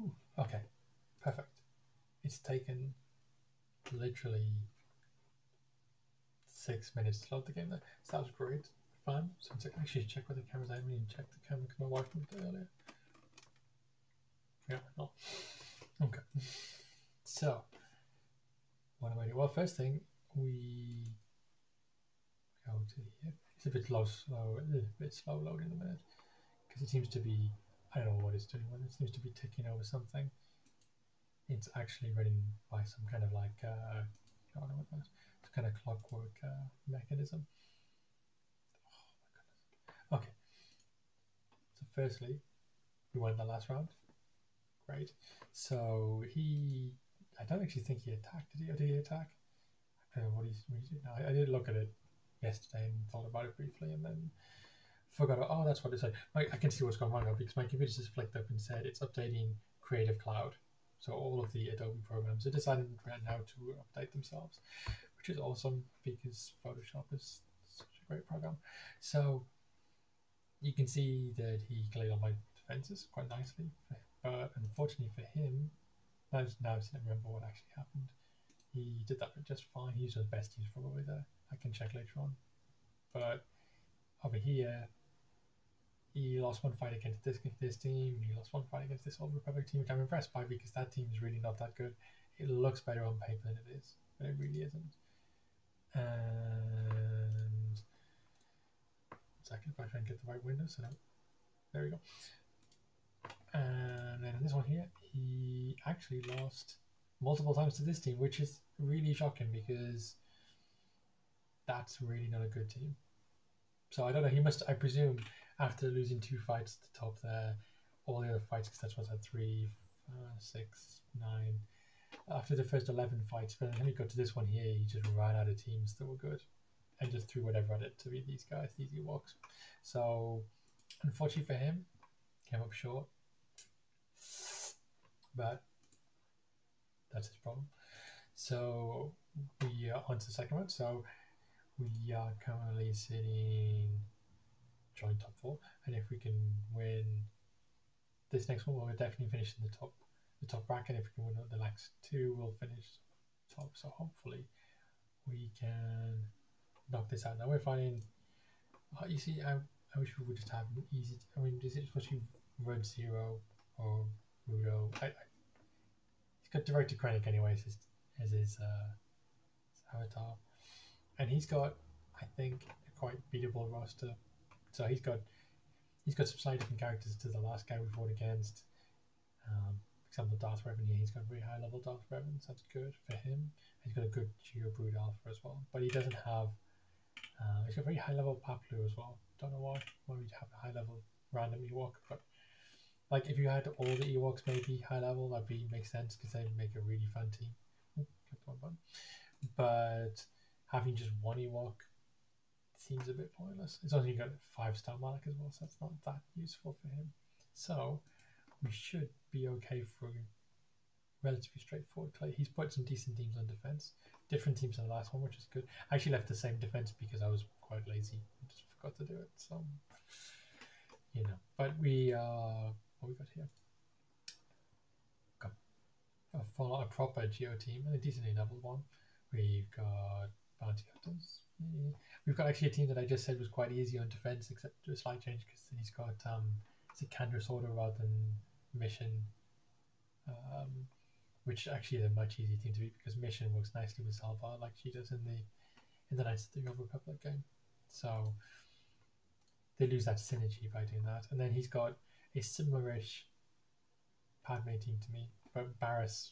Ooh, okay, perfect. It's taken literally six minutes to load the game that was great, fun. So I actually check where the camera's aiming and check the camera because my wife moved it earlier. Yeah, no. Okay. So, what am I doing? Well, first thing, we go to here. It's a bit slow, slow, a bit slow loading a minute because it seems to be, I don't know what it's doing, but it seems to be ticking over something. It's actually running by some kind of like, uh, I don't know what that is. It's kind of clockwork uh, mechanism. Oh my goodness. Okay. So firstly, we won the last round. Great. So he, I don't actually think he attacked. Did he? Or did he attack? I don't know what he did. No, I, I did look at it yesterday and thought about it briefly, and then forgot. Oh, that's what it said. I, can see what's going on now because my computer just flicked up and said it's updating Creative Cloud. So all of the Adobe programs are deciding right now to update themselves, which is awesome because Photoshop is such a great program. So you can see that he cleared all my defenses quite nicely, but unfortunately for him, now, now I remember what actually happened. He did that just fine. He's the best teams probably there. I can check later on. But over here, he lost one fight against this this team. He lost one fight against this Old Republic team, which I'm impressed by because that team is really not that good. It looks better on paper than it is, but it really isn't. And second, if I and get the right window, so there we go. And then in this one here, he actually lost multiple times to this team, which is really shocking because that's really not a good team. So I don't know. He must, I presume, after losing two fights at the top there, all the other fights, because that's at three, six, nine. After the first 11 fights, but then he got to this one here, he just ran out of teams that were good and just threw whatever at it to beat these guys, these Ewoks. So, unfortunately for him, came up short. But that's his problem. So, we are on to the second one. So, we are currently sitting joint top four, and if we can win this next one, we'll definitely finish in the top the top bracket. If we can win the next two, we'll finish top. So hopefully, we can knock this out. Now we're finding. Uh, you see, I, I wish we would just have an easy. I mean, is it supposed to be Red Zero or Rudo? I, I, he's got Director Krennic anyways as, as his, uh, his avatar and he's got, I think, a quite beatable roster. So he's got he's got some slightly different characters to the last guy we fought against. Um, for example, Darth Revan he's got a very high level Darth Revan, so that's good for him. He's got a good Geobrood Alpha as well, but he doesn't have. Uh, he's got a very high level Paploo as well. Don't know why. Why you have a high level random Ewok? But like if you had all the Ewoks maybe high level, that'd be make sense because they'd make a really fun team. Ooh, but having just one Ewok seems a bit pointless. It's only got a five star mark as well, so that's not that useful for him. So we should be okay for relatively straightforward play. He's put some decent teams on defense, different teams than the last one, which is good. I actually left the same defense because I was quite lazy and just forgot to do it. So you know, but we uh, what we got here? Got a, full, a proper Geo team and a decently leveled one. We've got bounty hunters. Yeah. We've got actually a team that I just said was quite easy on defense, except a slight change because he's got um, it's a Canderous Ordo rather than mission, um, which actually is a much easier team to beat because mission works nicely with Zaalbar like she does in the in the Knights of the Old Republic game. So they lose that synergy by doing that. And then he's got a similar-ish Padme team to me, but Barriss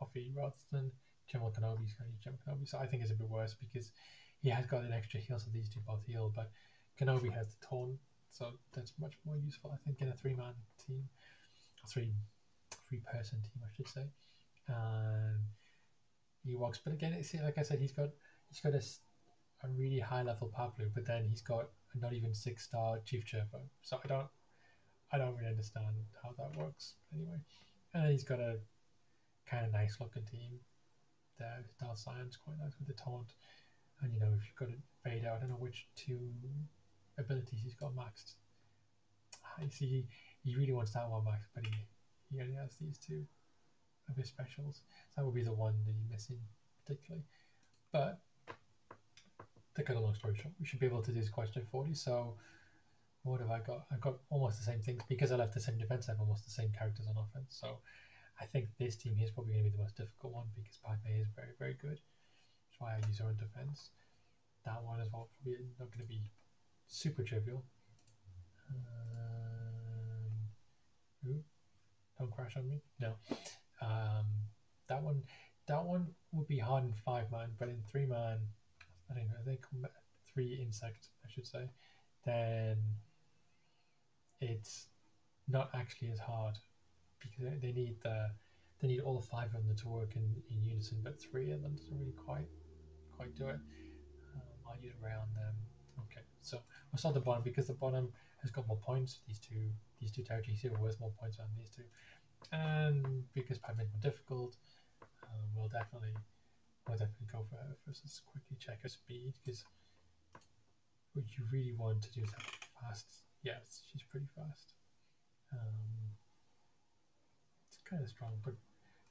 Offee rather than General Kenobi's going to General Kenobi. So I think it's a bit worse because he has got an extra heal, so these two both heal, but Kenobi has the taunt, so that's much more useful, I think, in a three-man team, three three-person team, I should say. Um, he walks, but again, like I said, he's got he's got a, a really high-level Paploo, but then he's got not even six-star Chief Chirpa. So I don't I don't really understand how that works anyway. And he's got a kind of nice-looking team there. Darth Sion's quite nice with the taunt. And you know, if you've got a Vader, I don't know which two abilities he's got maxed. I ah, see he, he really wants that one maxed, but he he only has these two of his specials. So that would be the one that he's missing particularly. But to cut a long story short, we should be able to do this quite straightforwardly. So what have I got? I've got almost the same things because I left the same defense. I have almost the same characters on offense. So I think this team here is probably going to be the most difficult one because Padme is very, very good. That's why I use her defense. That one probably not going to be super trivial. Um, don't crash on me. No. Um, that one, that one would be hard in five man, but in three man, I don't know. They come three insect, I should say. Then it's not actually as hard because they need the they need all five of them to work in, in unison, but three of them doesn't really quite quite do it. Um, I'll use around them. Okay, so we'll start the bottom because the bottom has got more points. These two these two territories here are worth more points than these two, and because Padme is more difficult, um, we'll definitely we'll definitely go for her first. Let's quickly check her speed because what you really want to do is fast. Yes, she's pretty fast. Um, it's kind of strong, but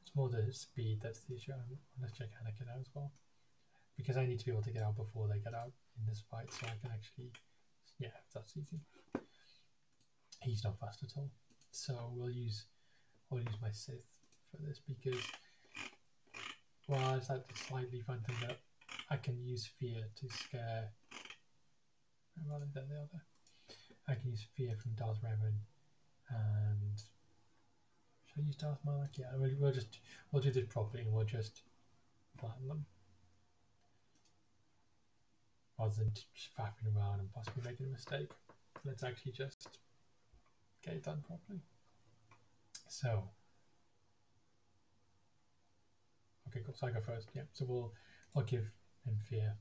it's more the speed that's the issue. I'm, let's check Anakin out as well. Because I need to be able to get out before they get out in this fight, so I can actually, yeah, that's easy. He's not fast at all. So we'll use, I'll use my Sith for this because, well, it's that slightly fun thing that I can use fear to scare, rather than the other. I can use fear from Darth Revan and should I use Darth Malak? Yeah, we'll, we'll just we'll do this properly and we'll just flatten them. Rather than faffing around and possibly making a mistake. Let's actually just get it done properly. So Okay, cool. So I go first. Yeah. So we'll I'll give him fear.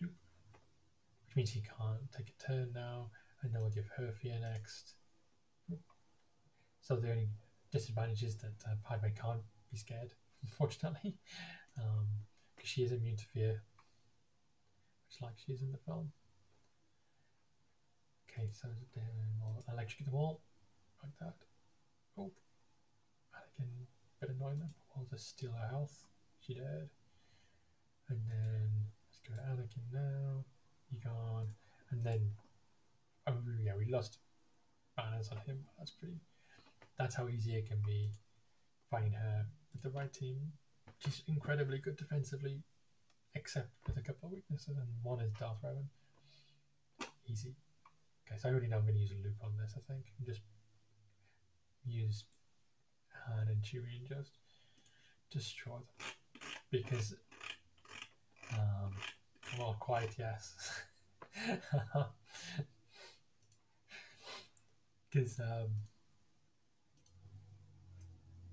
Which means he can't take a turn now. And then we'll give her fear next. So the only disadvantage is that uh, Padme can't be scared, unfortunately, because um, she is immune to fear, like she is in the film. Okay, so we'll uh, electrocute them all, like that. Oh, Anakin, bit annoying them. We'll just steal her health. She dead. And then let's go to Anakin now. You gone. And then, oh yeah, we lost balance on him. That's pretty that's how easy it can be fighting her with the right team. She's incredibly good defensively, except with a couple of weaknesses, and one is Darth Revan. Easy. Okay, so I already know I'm going to use a loop on this, I think. And just use Han and Chewie and just destroy them. Because, um, well, quiet, yes. Because, um,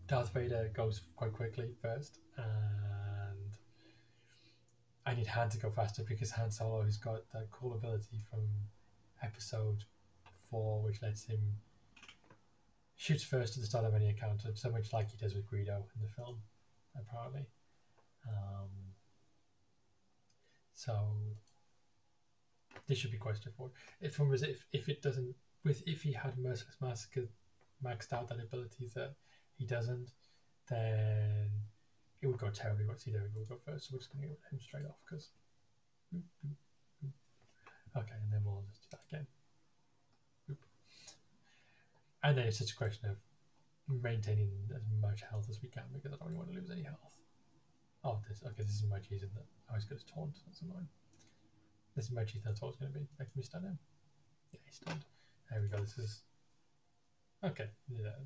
Darth Vader goes quite quickly first, and I need Han to go faster because Han Solo has got that cool ability from Episode Four, which lets him shoots first at the start of any encounter, so much like he does with Greedo in the film, apparently. Um, so this should be quite straightforward. If if if it doesn't with if he had Merciless Massacre maxed out that ability that he doesn't, then it would go terribly. What's he doing? We'll go first. So we're just going to get him straight off because. Okay, and then we'll just do that again. And then it's just a question of maintaining as much health as we can because I don't really want to lose any health. Oh, this okay. This is my cheese? I always get taunt. That's annoying. This is my cheese. That's it's going to be. Make me stun him. Yeah, he's stunned. There we go. This is okay. Yeah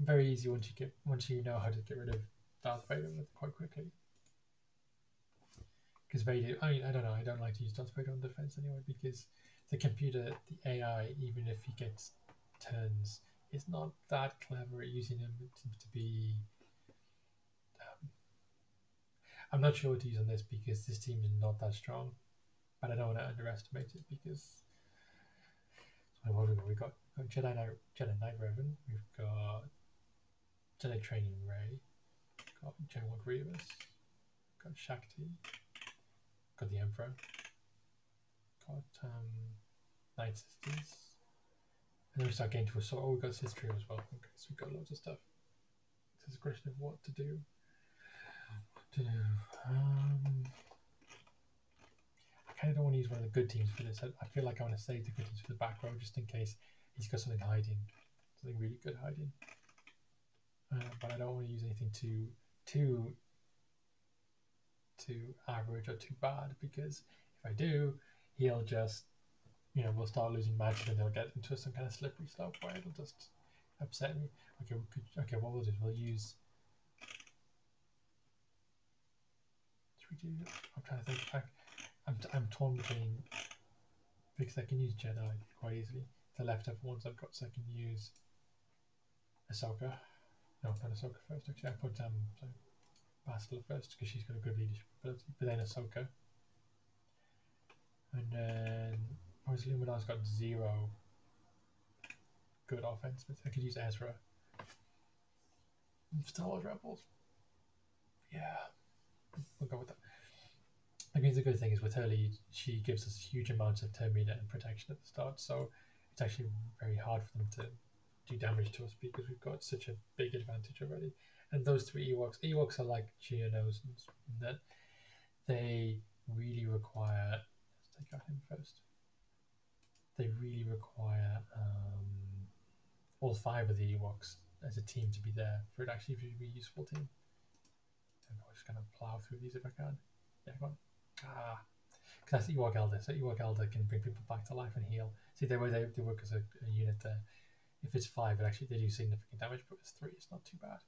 very easy once you get once you know how to get rid of Darth Vader quite quickly. Because Vader, I mean, I don't know. I don't like to use Darth Vader on defense anyway because the computer, the AI, even if he gets turns, is not that clever at using them. It seems to be. Um, I'm not sure what to use on this because this team is not that strong, but I don't want to underestimate it because. So what have we got? We've got Jedi Knight, Jedi Knight Revan. We've got Jedi Training Rey. got General Grievous, got Shaak Ti, got the Emperor, got um, Night Sisters, And then we start getting to a sort. Oh, we got history as well. Okay, so we got loads of stuff. It's a question of what to do. What to do. Um, I kind of don't want to use one of the good teams for this. I, I feel like I want to save the good teams for the back row just in case he's got something hiding, something really good hiding. Uh, but I don't want to use anything too too too average or too bad because if I do, he'll just you know we'll start losing magic and they'll get into some kind of slippery slope where it'll just upset me. Okay, we could, okay, what we'll do is we'll use. We do? I'm trying to think. I'm I'm torn between because I can use Jedi quite easily. The leftover ones I've got, so I can use Ahsoka. No, not Ahsoka first. Actually, I put um sorry, Bastila first because she's got a good leadership ability. But then Ahsoka, and then obviously Luminara's got zero good offense, but I could use Ezra. Star Wars Rebels. Yeah, we'll go with that. I mean, the good thing is with her lead, she gives us huge amounts of meter and protection at the start, so it's actually very hard for them to do damage to us because we've got such a big advantage already. And those three Ewoks, Ewoks are like Geonosis in that they really require. Let's take out him first. They really require um, all five of the Ewoks as a team to be there for it actually to be a useful team. I'm just going to plow through these if I can. Yeah, go on. Ah, because that's Ewok Elder. So Ewok Elder can bring people back to life and heal. See, they, they, they work as a, a unit there. If it's five, it actually they do significant damage, but it's three, it's not too bad.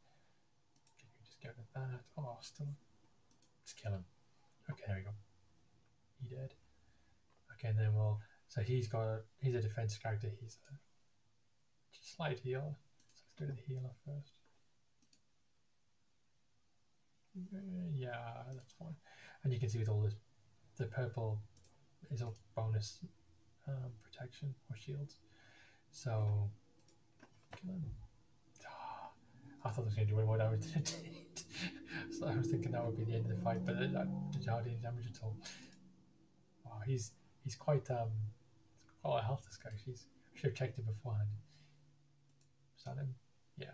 Okay, just get rid of that. Oh, still. Just kill him. Okay, there we go. He dead. Okay, and then we'll. So he's got. A, he's a defense character. He's a slight healer. So let's do the healer first. Yeah, that's fine. And you can see with all this, the purple is a bonus um, protection or shields. So, I thought it was going to do what I was did. so I was thinking that would be the end of the fight, but it, did hardly any damage at all. Wow, he's he's quite um, quite a health this guy. He's I should have checked it beforehand. Is that him? Yeah,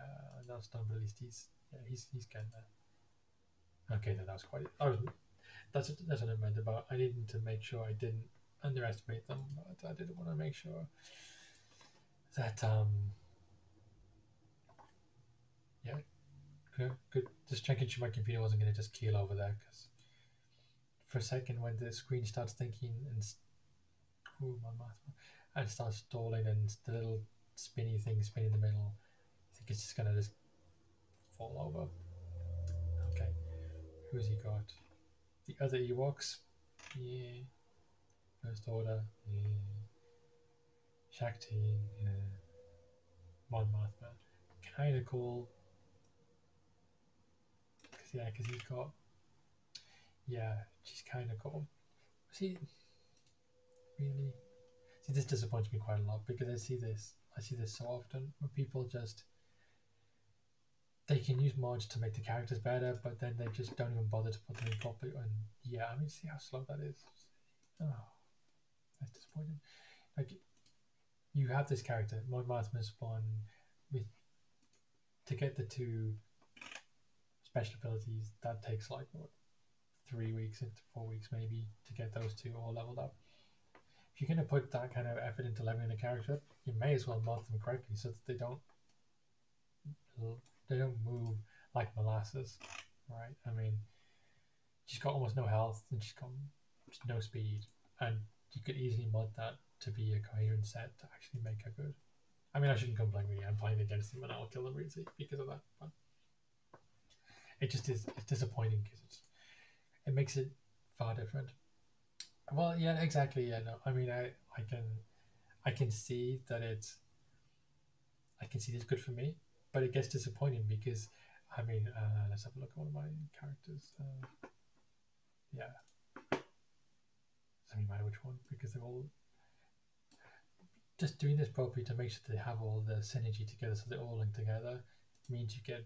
that's not released. He's yeah, he's he's getting there. Okay, then that was quite. I was that's that's what I meant about. I needed to make sure I didn't underestimate them, but I didn't want to make sure that um yeah. Good good. Just checking sure my computer wasn't going to just keel over there because for a second when the screen starts thinking and ooh, my math and starts stalling and the little spinny thing spinning in the middle I think it's just going to just fall over. Okay. Who's he got? The other Ewoks? Yeah. First Order? Yeah. Shaak Ti? Yeah. Mon Mothma kind of cool yeah because he's got yeah she's kind of cool see really see this disappoints me quite a lot because I see this I see this so often where people just they can use mods to make the characters better, but then they just don't even bother to put them in properly. And yeah, I mean, see how slow that is. Oh, that's disappointing. Like, you have this character, Mon Mothma spawn with to get the two special abilities. That takes like what three weeks into four weeks maybe to get those two all leveled up. If you're going to put that kind of effort into leveling a character, you may as well mod them correctly so that they don't they don't move like molasses, right? I mean, she's got almost no health and she's got no speed, and you could easily mod that to be a coherent set to actually make her good. I mean, I shouldn't complain really. I'm playing against them and I'll kill them easily because of that. But it just is it's disappointing because it's it makes it far different. Well, yeah, exactly. Yeah, no, I mean, I I can I can see that it's I can see it's good for me, but it gets disappointing because I mean, uh, let's have a look at one of my characters. Uh, yeah, doesn't matter which one because they're all just doing this properly to make sure they have all the synergy together, so they're all linked together, means you get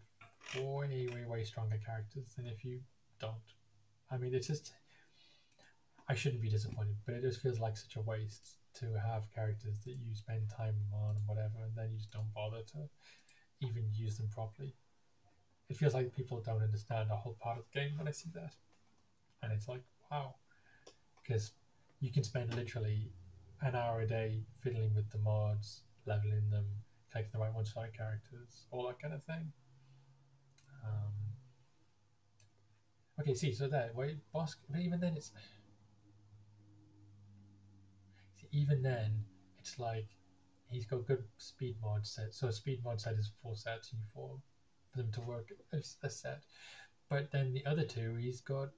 way, way, way stronger characters than if you don't. I mean, it's just I shouldn't be disappointed, but it just feels like such a waste to have characters that you spend time on and whatever, and then you just don't bother to even use them properly. It feels like people don't understand the whole part of the game when I see that, and it's like wow, because you can spend literally an hour a day fiddling with the mods, leveling them, taking the right one-shot characters, all that kind of thing. Um, okay, see, so there, wait, boss, but even then it's see, even then it's like he's got good speed mod set. So speed mod set is four sets and four for them to work as a set. But then the other two, he's got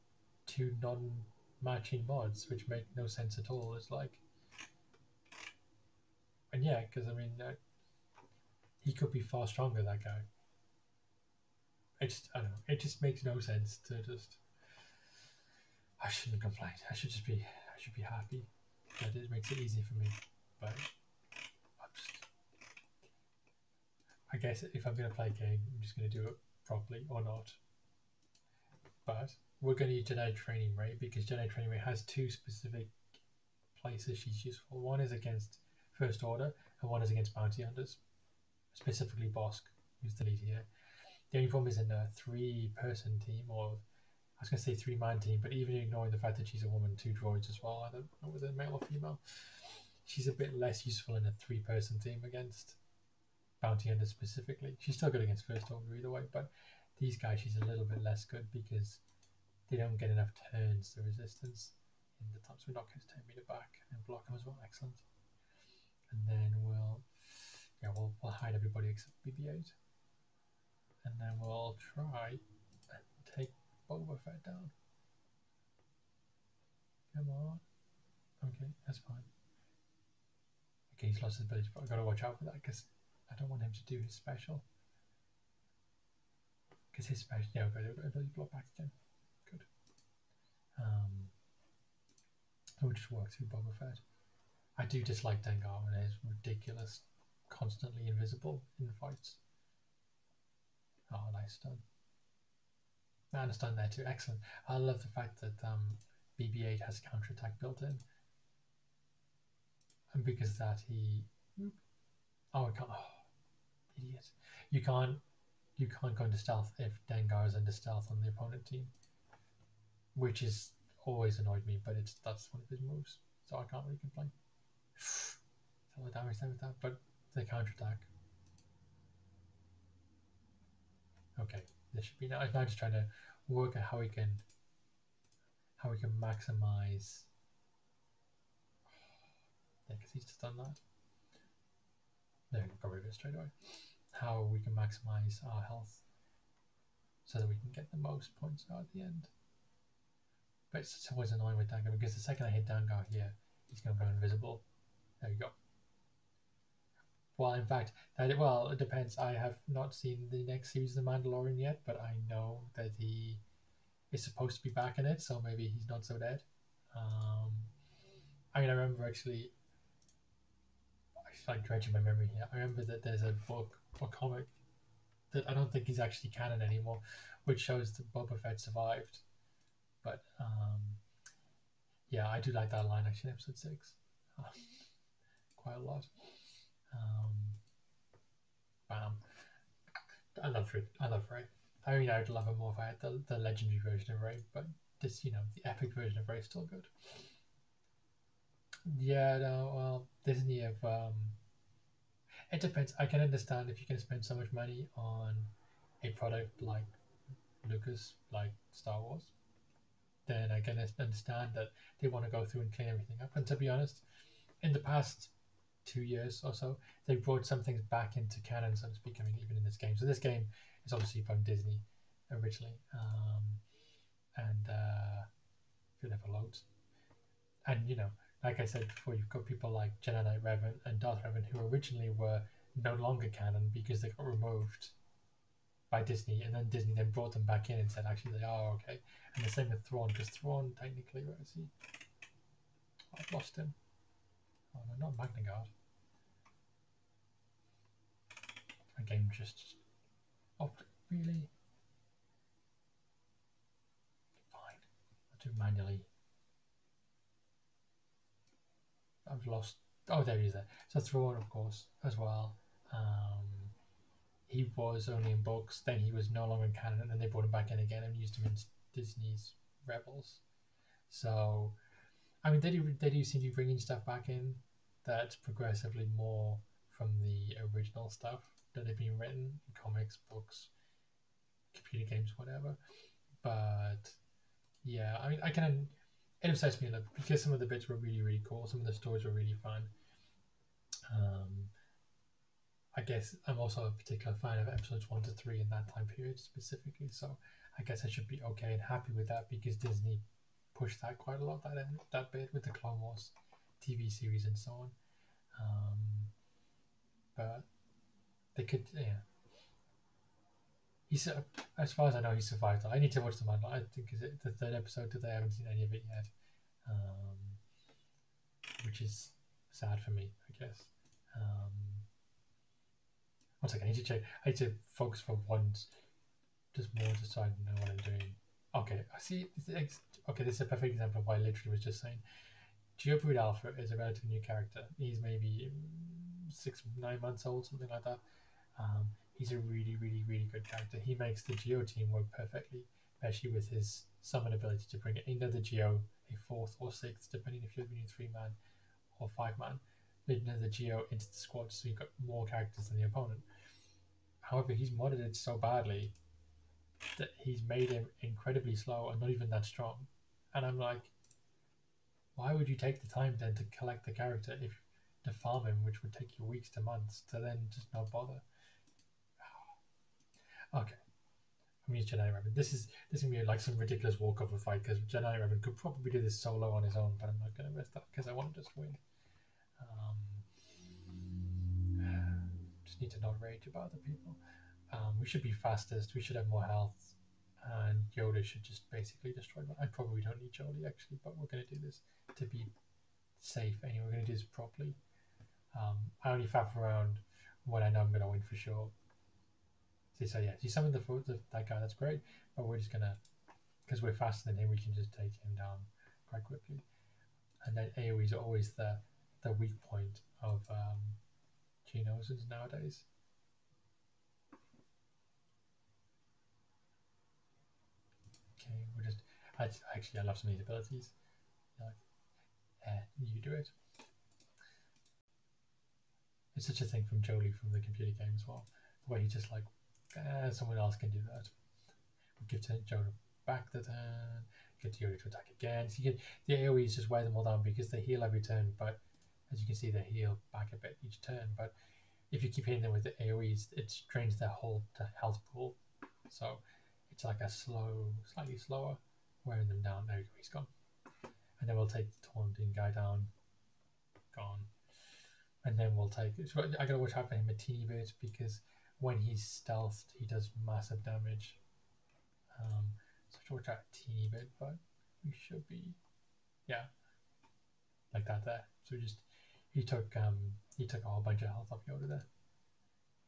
two non-matching mods, which make no sense at all. It's like, and yeah, because I mean, uh, he could be far stronger. That guy. It just, I don't know. It just makes no sense to just. I shouldn't complain. I should just be. I should be happy that it makes it easy for me. But I'm just. I guess if I'm gonna play a game, I'm just gonna do it properly or not. But we're gonna use Jedi Training Rey because Jedi Training Rey has two specific places she's useful. One is against First Order, and one is against Bounty Hunters, specifically Bossk, who's the lead here. The only problem is in a three-person team, or I was going to say three-man team, but even ignoring the fact that she's a woman, two droids as well, I don't know whether male or female, she's a bit less useful in a three-person team against Bounty Hunters specifically. She's still good against First Order either way, but these guys she's a little bit less good because they don't get enough turns to resistance in the time. So we knock his 10 meter back and block him as well. Excellent. And then we'll, yeah, we'll, we'll hide everybody except BB-8 and then we'll try and take Boba Fett down. Come on. Okay, that's fine. Okay, he's lost his ability, but I've got to watch out for that because I don't want him to do his special. Because his special, yeah, okay, ability block back again. Good. Um, so we'll just work through Boba Fett. I do dislike Dengar and his ridiculous, constantly invisible in fights. Oh, nice stun. And a stun there too. Excellent. I love the fact that um, BB-8 has counterattack built in. And because that he, oh, I can't. Oh, idiot! You can't, you can't go into stealth if Dengar is into stealth on the opponent team, which is always annoyed me. But it's that's one of his moves, so I can't really complain. So the damage there with that, but the counterattack Okay, this should be now. I'm just trying to work out how we can how we can maximize. Yeah, because he's just done that. There, we go, got rid of it straight away. How we can maximize our health so that we can get the most points out at the end. But it's always annoying with Dengar because the second I hit Dengar here, he's going to go invisible. There we go. Well, in fact, that well, it depends. I have not seen the next series of The Mandalorian yet, but I know that he is supposed to be back in it, so maybe he's not so dead. Um, I mean, I remember actually, I like dredging my memory here. I remember that there's a book or comic that I don't think is actually canon anymore, which shows that Boba Fett survived. But um, yeah, I do like that line actually, in episode six, quite a lot. Um, bam. I love Rey. I love Rey. I mean, I'd love it more if I had the, the legendary version of Rey, but this, you know, the epic version of Rey is still good. Yeah, no, well, Disney have. Um, it depends. I can understand if you can spend so much money on a product like Lucas, like Star Wars, then I can understand that they want to go through and clean everything up. And to be honest, in the past two years or so, they brought some things back into canon, so to speak, I mean, even in this game. So this game is obviously from Disney originally, um, and uh, it ever loads. And you know, like I said before, you've got people like Jedi Knight Revan and Darth Revan who originally were no longer canon because they got removed by Disney, and then Disney then brought them back in and said actually they are okay. And the same with Thrawn, because Thrawn technically, where is he? I've lost him. Oh no, not Magna Guard. A game just. Oh, really? Fine. I'll do manually. I've lost oh, there he is. There. So Thrawn, of course, as well. Um, he was only in books. Then he was no longer in canon, and then they brought him back in again and used him in Disney's Rebels. So, I mean, they do they do seem to be bringing stuff back in that's progressively more from the original stuff that have been written in comics, books, computer games, whatever. But yeah, I mean, I can. It obsessed me a little because some of the bits were really, really cool. Some of the stories were really fun. Um, I guess I'm also a particular fan of episodes one to three in that time period specifically. So I guess I should be okay and happy with that because Disney pushed that quite a lot that end, that bit with the Clone Wars TV series and so on. Um, but they could, yeah. He's as far as I know, he survived. I need to watch the Mandalorian. I think is it the third episode today. I haven't seen any of it yet, um, which is sad for me, I guess. Um, one second, I need to check. I need to focus for once, just more, just so I know what I'm doing. Okay, I see. Okay, this is a perfect example of what I literally was just saying. Geobrood Alpha is a relatively new character. He's maybe six, nine months old, something like that. Um, he's a really, really, really good character. He makes the Geo team work perfectly, especially with his summon ability to bring another Geo, a fourth or sixth, depending if you're doing three man or five man, another Geo into the squad, so you've got more characters than the opponent. However, he's modded so badly that he's made him incredibly slow and not even that strong. And I'm like, why would you take the time then to collect the character if to farm him, which would take you weeks to months, to then just not bother? Okay. I'm use Jedi Revan. This is this is gonna be like some ridiculous walkover fight because Jedi Revan could probably do this solo on his own, but I'm not gonna risk that because I want to just win. Um, just need to not rage about other people. Um, we should be fastest. We should have more health, and Yoda should just basically destroy. Them. I probably don't need Jolee actually, but we're gonna do this to be safe. Anyway, we're gonna do this properly. Um, I only faff around when I know I'm gonna win for sure. See, so yeah, you summon the, the that guy. That's great, but we're just gonna because we're faster than him, we can just take him down quite quickly. And then AOE is always the the weak point of um, nowadays. Okay, we're just. I, actually I love some of these abilities. Like, eh, you do it. It's such a thing from Jolee from the computer game as well, where he just like, eh, someone else can do that. We give to Jolee back the turn, get Yoda to attack again. So you get the AoE is just wear them all down because they heal every turn, but as you can see, they heal back a bit each turn. But if you keep hitting them with the AoEs, it drains their whole health pool. So it's like a slow, slightly slower, wearing them down. There you go, he's gone. And then we'll take the taunting guy down. Gone. And then we'll take. So I gotta watch out for him a teeny bit because when he's stealthed, he does massive damage. Um, so watch out a teeny bit, but we should be, yeah, like that there. So just he took um he took a whole bunch of health off Yoda there.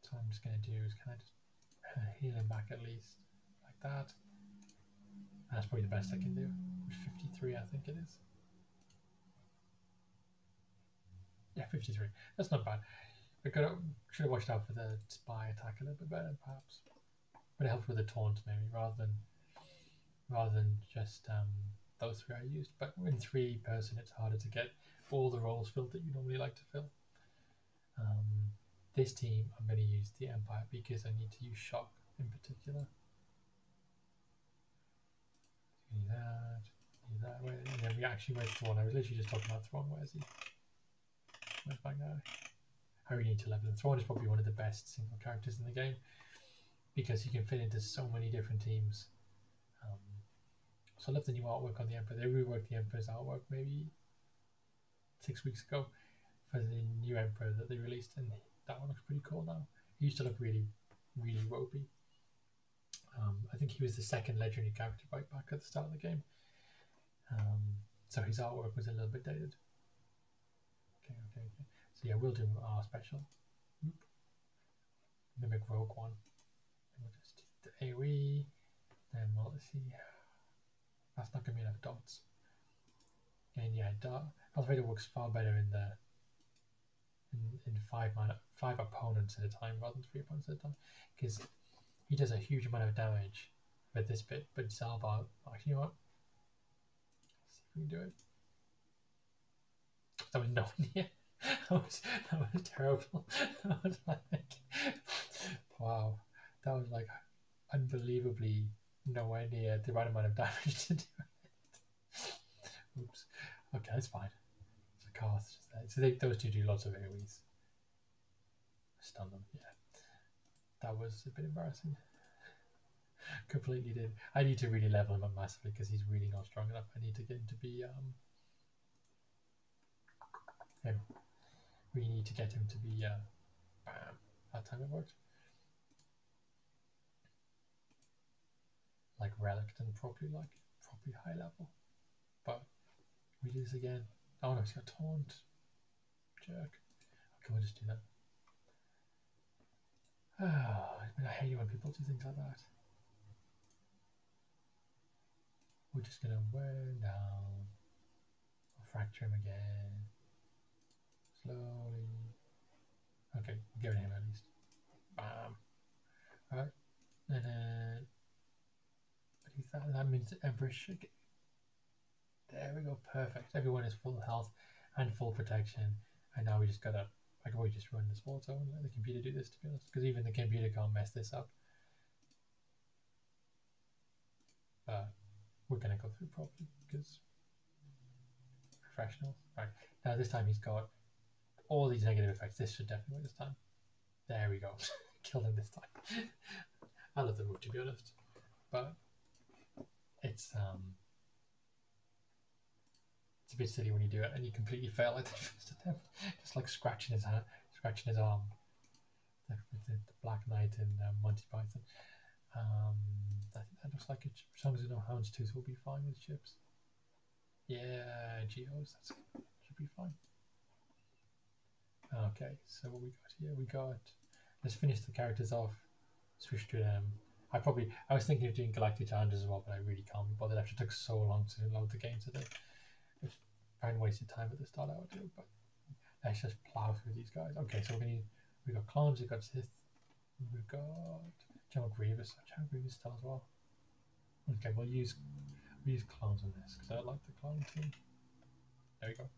So I'm just gonna do is kind of just heal him back at least like that. That's probably the best I can do. 53, I think it is. Yeah, 53. That's not bad. I could have, should have watched out for the spy attack a little bit better, perhaps. But it helped with the taunt, maybe, rather than rather than just um, those three I used. But in three person, it's harder to get all the roles filled that you normally like to fill. Um, this team, I'm going to use the Empire because I need to use Shock in particular. Do that, do that. And then we actually went Thrawn. I was literally just talking about Thrawn. Where is he? Where's my guy? Need to level him. Thrawn is probably one of the best single characters in the game because you can fit into so many different teams. Um, so I love the new artwork on the Emperor. They reworked the Emperor's artwork maybe six weeks ago for the new Emperor that they released, and that one looks pretty cool now. He used to look really, really ropey. Um, I think he was the second legendary character right back at the start of the game. Um, so his artwork was a little bit dated. Okay, okay, okay. So yeah, we'll do our special. Hmm? Oop. Mimic Rogue One. And we'll just do the AoE. Then we'll see. That's not to be enough dots. And yeah, Darth Vader works far better in the in, in five mana, five opponents at a time rather than three opponents at a time, because he does a huge amount of damage with this bit. But Zaalbar, actually, you know what? Let's see if we can do it. That was no idea. that was that was terrible. that was like, wow, that was like unbelievably nowhere near the right amount of damage to do it. Oops. Okay, that's fine. So cast just there. So they, those two do lots of AoEs. Stun them, yeah. That was a bit embarrassing. Completely did. I need to really level him up massively because he's really not strong enough. I need to get him to be um him. We need to get him to be uh bam. That time it worked. Like relic and properly like properly high level. But we do this again. Oh no, he's got taunt. Jerk. Okay, we'll just do that. Oh, I hate it when people do things like that. We're just gonna wear down. Fracture him again. Slowly. Okay, give him at least. Bam. Alright. And then that, that means every should get there we go, perfect. Everyone is full health and full protection. And now we just gotta, I can probably just run this zone and let the computer do this to be honest. Because even the computer can't mess this up. But we're gonna go through properly because professionals. Right, now this time he's got all these negative effects. This should definitely work this time. There we go. Killed him this time. I love the move to be honest. But it's um it's a bit silly when you do it and you completely fail at the first attempt. Just like scratching his hand, scratching his arm. With the, the Black Knight in um, Monty Python. Um, think that looks like it. As long as there's no Hound's Tooth, we'll be fine with chips. Yeah, Geos, that should be fine. Okay, so what we got here? We got. Let's finish the characters off. Switch to them. I probably I was thinking of doing Galactic Challenges as well, but I really can't be bothered after it took so long to load the game today. It's kind of wasted time at the start I would do, but let's just plow through these guys. Okay, so we're gonna we got clones, we've got Sith, we've got General Grievous, General Grievous still as well. Okay, we'll use we use clones on this because I like the clone team. There we go.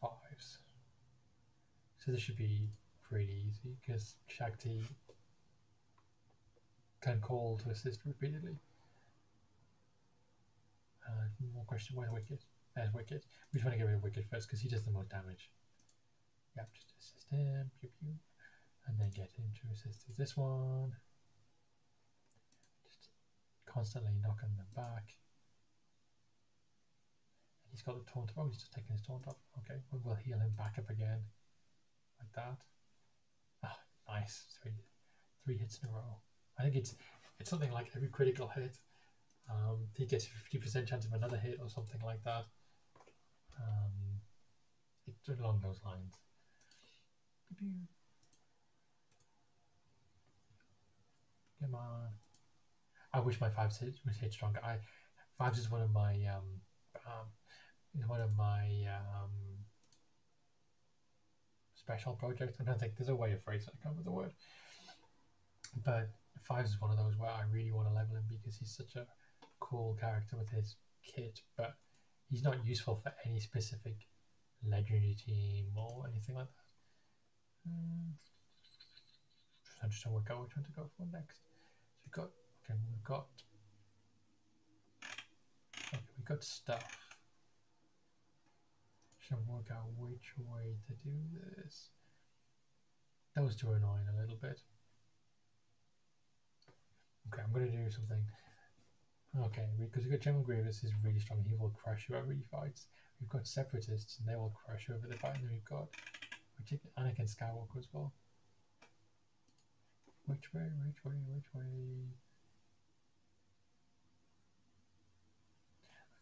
Fives. So this should be pretty easy because Shaak Ti can call to assist repeatedly. Uh, more question, why Wicket? There's Wicket. We just want to get rid of Wicket first because he does the most damage. Yep, just assist him, pew pew. And then get him to assist this one. Just constantly knocking them back. And he's got the taunt. Oh, he's just taking his taunt off. Okay, we'll heal him back up again. Like that. Ah, nice. Three, three hits in a row. I think it's it's something like every critical hit, um, he gets fifty percent chance of another hit or something like that. Um, it's along those lines. Come on. I wish my fives hit, was hit stronger. I fives is one of my um, um one of my um special projects. I don't think there's a way of phrasing. I can't remember the word, but Fives is one of those where I really want to level him because he's such a cool character with his kit, but he's not useful for any specific legendary team or anything like that. Mm. I'm just trying to work out which one to go for next. So we've got okay, we've got okay, we've got stuff. To work out which way to do this. Those two are annoying a little bit. Okay, I'm going to do something. Okay, because we've got General Grievous is really strong. He will crush whoever he fights. We've got Separatists, and they will crush whoever they fight. And we've got Anakin Skywalker as well. Which way, which way, which way?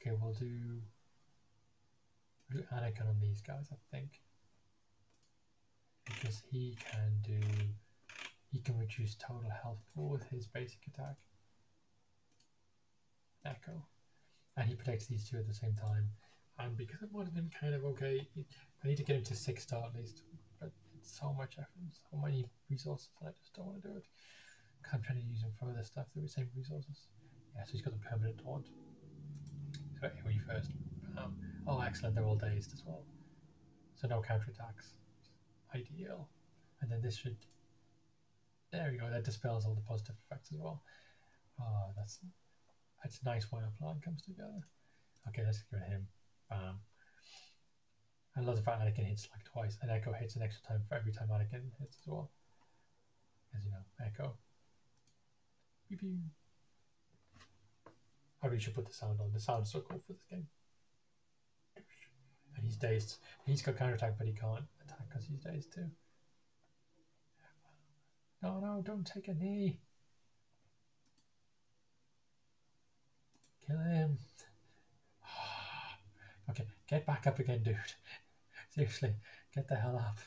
Okay, we'll do, do Anakin on these guys, I think. Because he can do he can reduce total health pool with his basic attack. Echo. And he protects these two at the same time. And because it I wanted him kind of okay, I need to get him to 6 star at least. But so much effort, so many resources, and I just don't want to do it. I'm trying to use them for other stuff, the same resources. Yeah, so he's got the permanent taunt. So AoE first. Oh, excellent, they're all dazed as well. So no counterattacks. Ideal. And then this should. There we go, that dispels all the positive effects as well. Oh, that's that's nice when a plan comes together. Okay, let's get him. Bam. I love the fact Anakin hits like twice, and Echo hits an extra time for every time Anakin hits as well. As you know, Echo. Pew pew. I really should put the sound on. The sound's so cool for this game. And he's dazed. He's got counterattack, but he can't attack because he's dazed too. No, no, don't take a knee. Kill him. okay, get back up again, dude. Seriously, get the hell up.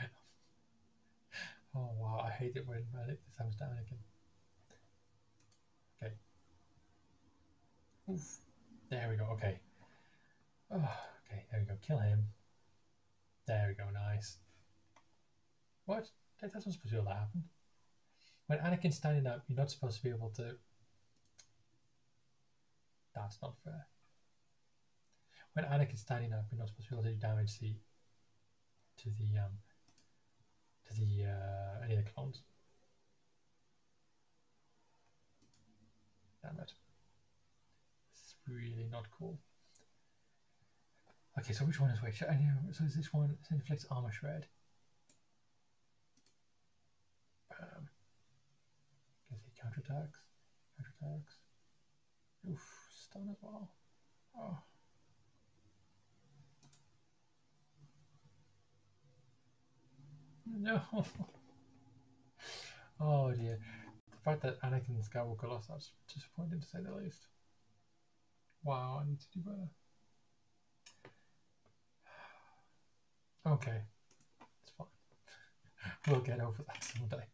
oh wow, I hate it when this happens down again. Okay. Oof. There we go, okay. Oh, okay, there we go. Kill him. There we go, nice. What? That's not supposed to be able to happen. When Anakin's standing up, you're not supposed to be able to that's not fair. When Anakin's standing up, you're not supposed to be able to do damage to the to the um to the uh, any of the clones. Damn it. It's really not cool. Okay, so which one is which? Oh, so is this one inflicts armor shred? Um, Bam. Gives he counterattacks. Counterattacks. Oof stun as well. Oh. No. oh dear. The fact that Anakin Skywalker lost that's disappointing to say the least. Wow, I need to do better. Okay, it's fine. we'll get over that someday.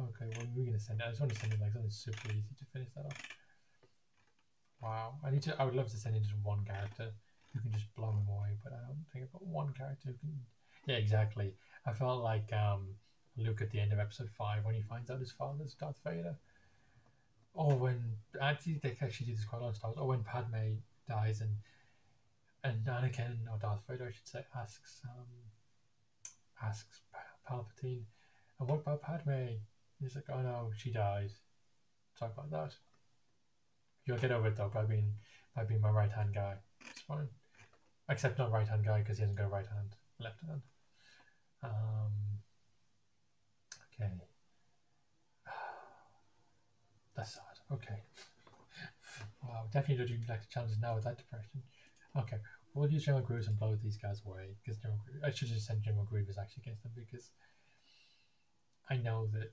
Okay, what are we gonna send? I just want to send it like something super easy to finish that off. Wow, I need to. I would love to send in just one character who can just blow him away, but I don't think I've got one character who can. Yeah, exactly. I felt like um, Luke at the end of episode five when he finds out his father's Darth Vader. Or when actually they actually do this quite a lot of times. Or when Padme dies and and Anakin or Darth Vader, I should say, asks um, asks Palpatine, "And what about Padme?" And he's like, "Oh no, she dies." Talk about that. You'll get over it though by being by being my right hand guy. It's fine. Except not right hand guy because he hasn't got a right hand, left hand. Um, okay. That's sad. Okay. wow, definitely don't do like challenges now with that depression. Okay, we'll use General Grievous and blow these guys away because General Grievous, I should just send General Grievous actually against them because I know that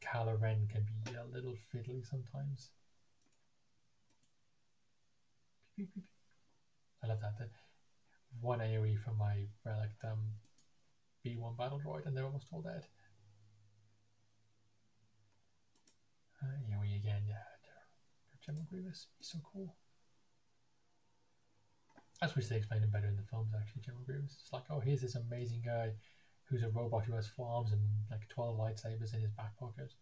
Kylo Ren can be a little fiddly sometimes. I love that. The one AoE from my relic um, B1 battle droid, and they're almost all dead. Uh, AoE again, yeah. General Grievous, he's so cool. That's wish they explained him better in the films, actually, General Grievous. It's like, oh, here's this amazing guy who's a robot who has four arms and like 12 lightsabers in his back pocket.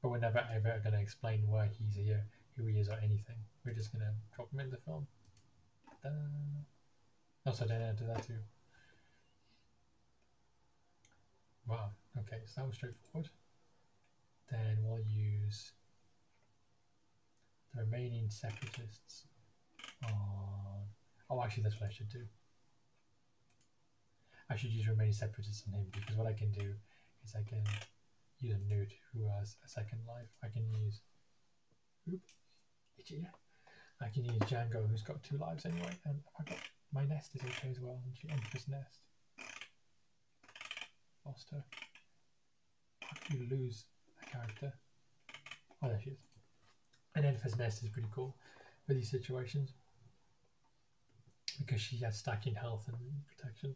But we're never ever going to explain why he's here who he is or anything. We're just gonna drop him in the film. Da. Also, oh, then I do that too. Wow. Okay, so that was straightforward. Then we'll use the remaining separatists on. Oh, actually, that's what I should do. I should use remaining separatists on him because what I can do is I can use a Nute who has a second life. I can use. Oop, I can use Jango who's got two lives anyway, and I got my nest is okay as well. And she enters nest. Lost her. How could you lose a character? Oh, there she is. And Enfys Nest is pretty cool for these situations because she has stacking health and protection.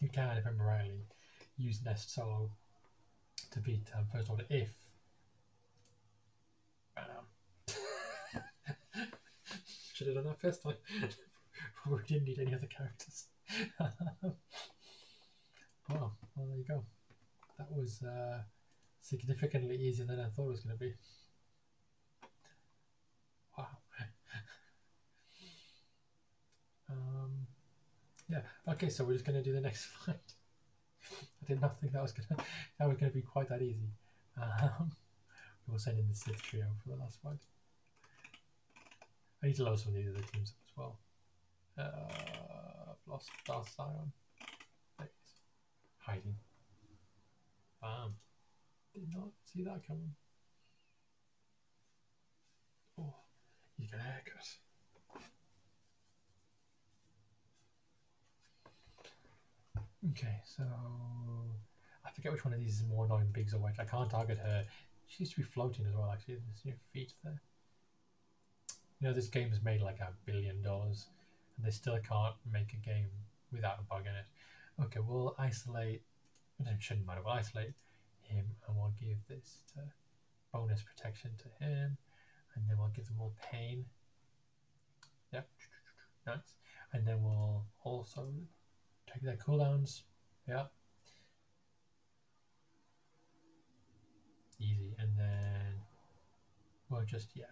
You can, if I remember rightly, use Nest solo to beat um, First Order if Should have done that first time. we didn't need any other characters. well, well, there you go. That was uh, significantly easier than I thought it was going to be. Wow. um, yeah. Okay, so we're just to do the next fight. I did not think that was to that was to be quite that easy. Um, we'll send in the Sith trio for the last fight. I need to load some of the other teams up as well. Uh, lost Darth Sion. Hiding. Bam. Did not see that coming. Oh, you haircut. Okay, so I forget which one of these is more annoying, Biggs or Wedge. I can't target her. She used to be floating as well, actually. There's your feet there. You know, this game has made like a billion dollars, and they still can't make a game without a bug in it. Okay, we'll isolate. It shouldn't matter. We'll isolate him, and we'll give this to bonus protection to him, and then we'll give them all pain. Yep, nice. And then we'll also take their cooldowns. Yeah. Easy, and then we'll just yeah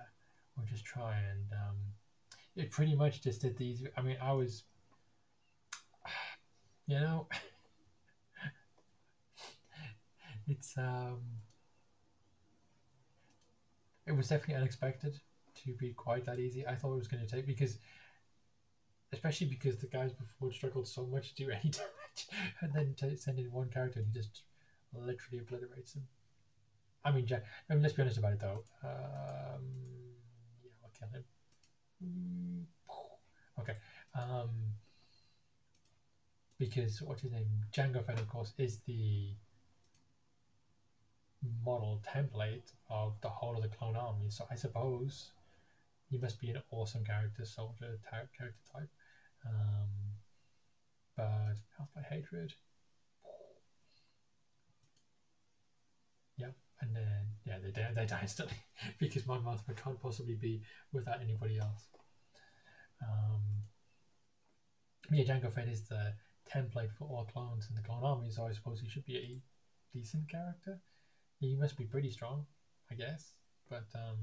we'll just try and um, it pretty much just did these. I mean, I was, you know, it's um, it was definitely unexpected to be quite that easy. I thought it was going to take because, especially because the guys before struggled so much to do any damage, and then to send in one character and he just literally obliterates them. I mean, Jack. I mean, let's be honest about it though. Um, kill him. Mm, okay. Um, because what's his name? Jango Fett, of course, is the model template of the whole of the clone army. So I suppose he must be an awesome character, soldier type character type. Um, but Health by Hatred. Yep and then yeah, they die, they die instantly because Mon Mothma can't possibly be without anybody else. Um, yeah, Jango Fett is the template for all clones in the clone army, so I suppose he should be a decent character. He must be pretty strong, I guess. But um,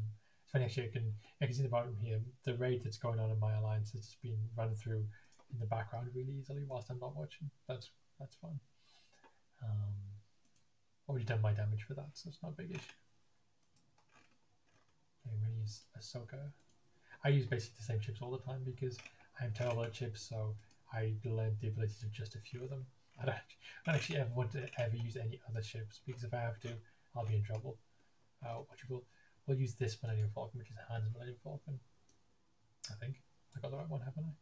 I can I can see the bottom here. The raid that's going on in my alliance has just been run through in the background really easily whilst I'm not watching. That's that's fun. Um, already done my damage for that, so it's not a big issue. I'm to use Ahsoka. I use basically the same chips all the time because I'm terrible at chips, so I learned the ability of just a few of them. I don't, I don't actually ever want to ever use any other chips because if I have to, I'll be in trouble. Uh, what you will, we'll use this Millennium Falcon, which is Han's Millennium Falcon. I think I got the right one, haven't I?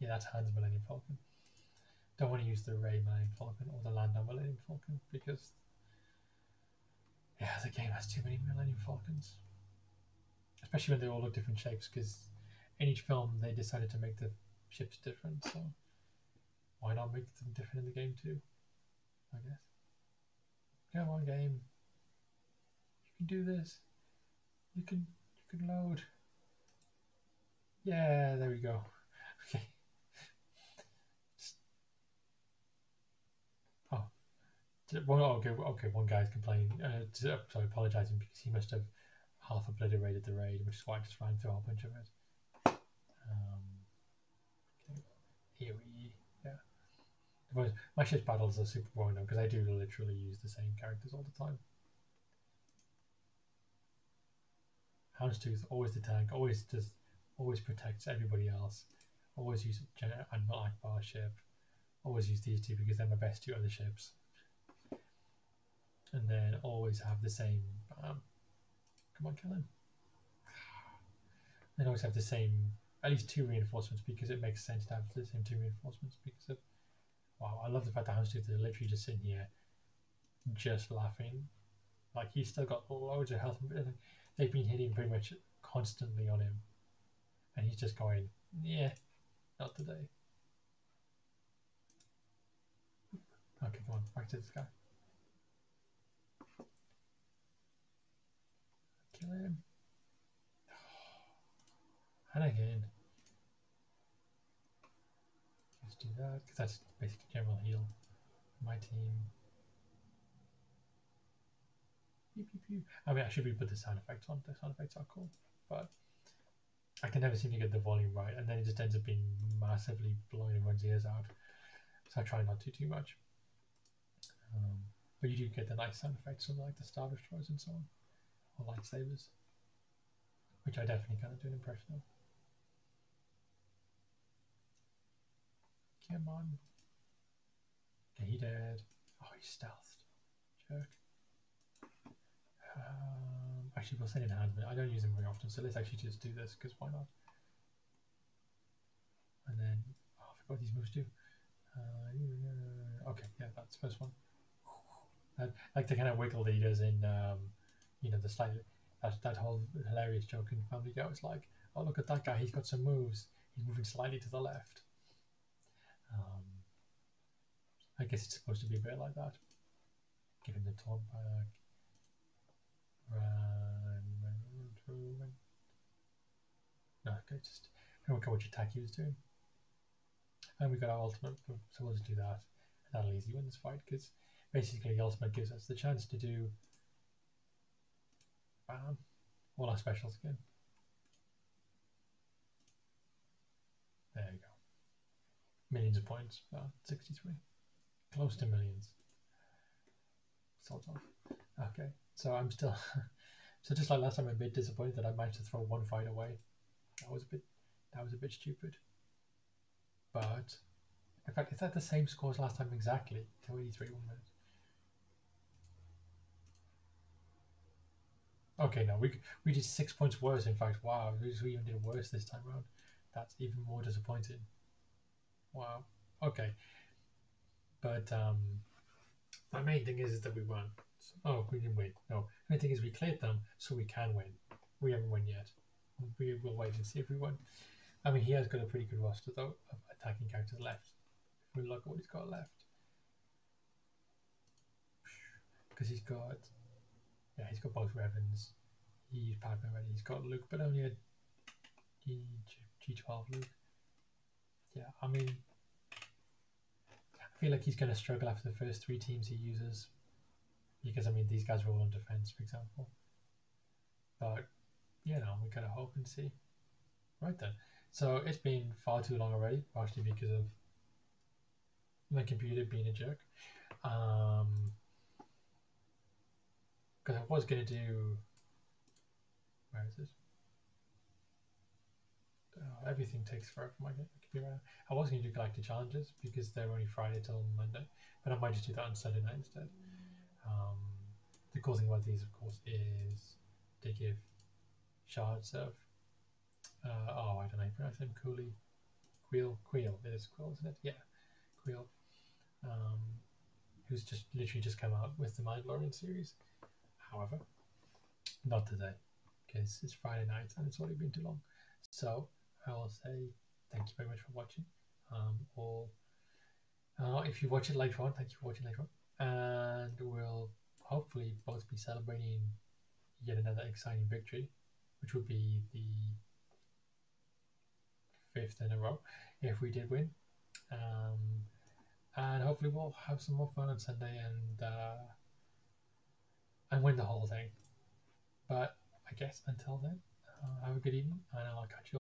Yeah, that's Han's Millennium Falcon. Don't want to use the Rey Millennium Falcon or the Lando Millennium Falcon because yeah, the game has too many Millennium Falcons. Especially when they all look different shapes, because in each film they decided to make the ships different, so why not make them different in the game too? I guess. Come on, game. You can do this. You can you can load. Yeah, there we go. Okay. Well, okay, okay. One guy's complaining, uh, sorry, apologising because he must have half obliterated the raid, which is why I just ran through a whole bunch of it. Um, okay. Here we, yeah. My ship's battles are super boring though because I do literally use the same characters all the time. Hound's Tooth, always the tank, always just, always protects everybody else. Always use Admiral Ackbar ship. Always use these two because they're my best two other ships and then always have the same. Um, come on, kill him. Then always have the same, at least two reinforcements because it makes sense to have the same two reinforcements because of. Wow, I love the fact that Hound's Tooth is literally just sitting here, just laughing. Like he's still got loads of health. They've been hitting pretty much constantly on him, and he's just going, yeah, not today. Okay, come on, back to this guy. Kill him. And again. just do that because that's basically general heal. My team. I mean, I should really put the sound effects on. The sound effects are cool, but I can never seem to get the volume right, and then it just ends up being massively blowing everyone's ears out. So I try not to too much. Um, but you do get the nice sound effects of like the Star Destroyers and so on, or lightsabers, which I definitely kind of do an impression of. Come on. Okay, he dead. Oh, he's stealthed. Jerk. Actually, we'll send in hand. I don't use them very often, so let's actually just do this because why not? And then, oh, I forgot these moves do. Uh, okay, yeah, that's the first one. Like the kind of wiggle leaders in, um, you know, the slightly that that whole hilarious joke in Family Guy was like, oh look at that guy, he's got some moves. He's moving slightly to the left. Um, I guess it's supposed to be a bit like that. Give him the taunt back. Run, No, okay, just I don't care which attack he was doing. And we got our ultimate, oh, so we'll just do that. And that'll easily win this fight because basically the ultimate gives us the chance to do bam, all our specials again. There you go. Millions of points, about 63. Close to millions. Sort of. Okay, so I'm still so just like last time I'm a bit disappointed that I managed to throw one fight away. That was a bit that was a bit stupid. But in fact it's at the same score as last time exactly. 283 one minute. Okay, no, we we did six points worse. In fact, wow, we even did worse this time around. That's even more disappointing. Wow. Okay. But um, the main thing is, is that we won. Oh, we didn't win. No, the main thing is we cleared them, so we can win. We haven't won yet. We will wait and see if we win. I mean, he has got a pretty good roster though of attacking characters left. If we look at what he's got left, because he's got yeah, he's got both Revans. He's Padme ready. He's got Luke, but only a G G12 Luke. Yeah, I mean, I feel like he's going to struggle after the first three teams he uses. Because, I mean, these guys are all on defense, for example. But, you know, we gotta hope and see. Right then. So it's been far too long already, partially because of my computer being a jerk. Um, because I was going to do. Where is it? Oh, everything takes forever for my computer. I was going to do galactic challenges because they're only Friday till Monday, but I might just do that on Sunday night instead. Um, the cool thing about these, of course, is they give shards of. Uh, oh, I don't know you pronounce them. Cooley, Kuiil, Kuiil. It is Kuiil, isn't it? Yeah, Kuiil. Um, who's just literally just come out with the Mandalorian series however. Not today, because it's Friday night and it's already been too long. So I will say thank you very much for watching. Um, or uh, if you watch it later on, thank you for watching later on. And we'll hopefully both be celebrating yet another exciting victory, which would be the fifth in a row if we did win. Um, and hopefully we'll have some more fun on Sunday and uh, and win the whole thing. But I guess until then, uh, have a good evening, and I'll catch you.